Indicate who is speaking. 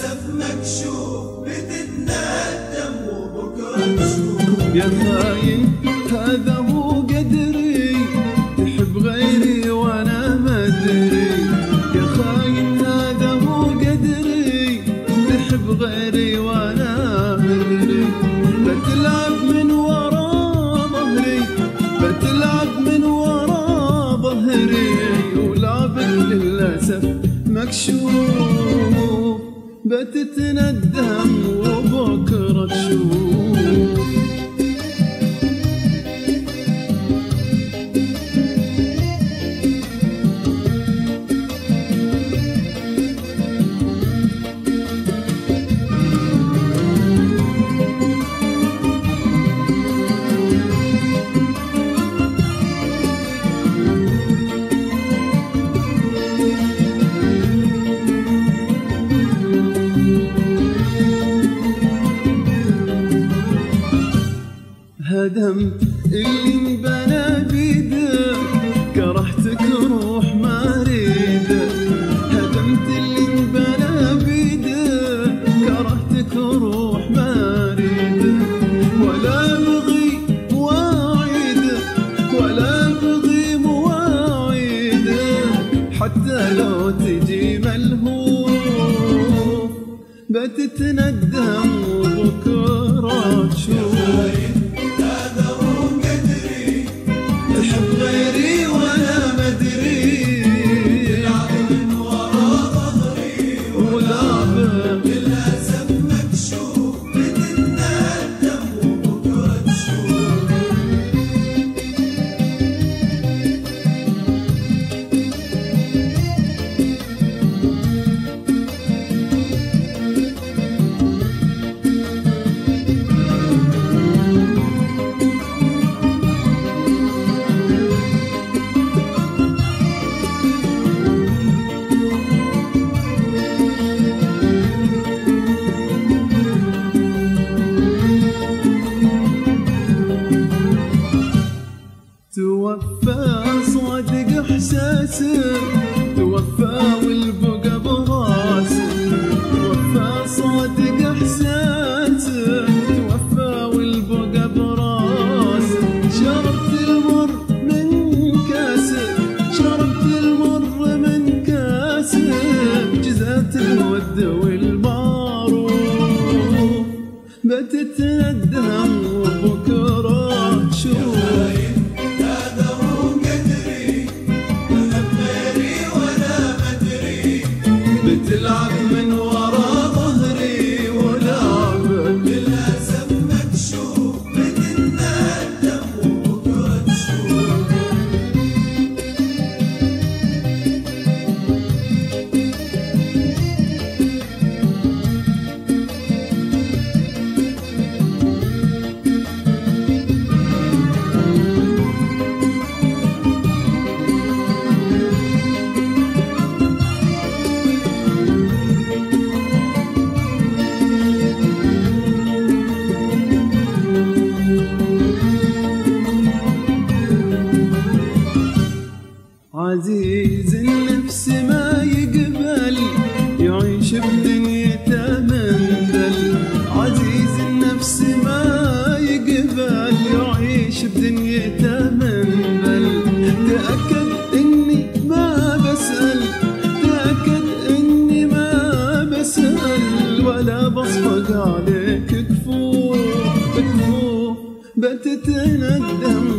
Speaker 1: للأسف مكشوف بتتندم وبكرة تشوف. بتتندم وبكرة تشوف. هدمت اللي انبنى بيدك كرهتك روح ما اريدك هدمت اللي انبنى بيدك كرهتك روح ما اريدك ولا ابغي مواعيدك ولا ابغي مواعيدك حتى لو تجي ملهوف. بتتندم
Speaker 2: وبكرة تشوف.
Speaker 1: توفى صادق احساسك توفى والبقى براسك توفى صادق احساسك عزيز النفس ما يقبل. يعيش بدنيته تأكد إني ما بسأل. تأكد إني ما بسأل. ولا بصفق عليك كفوف كفوف بتتندم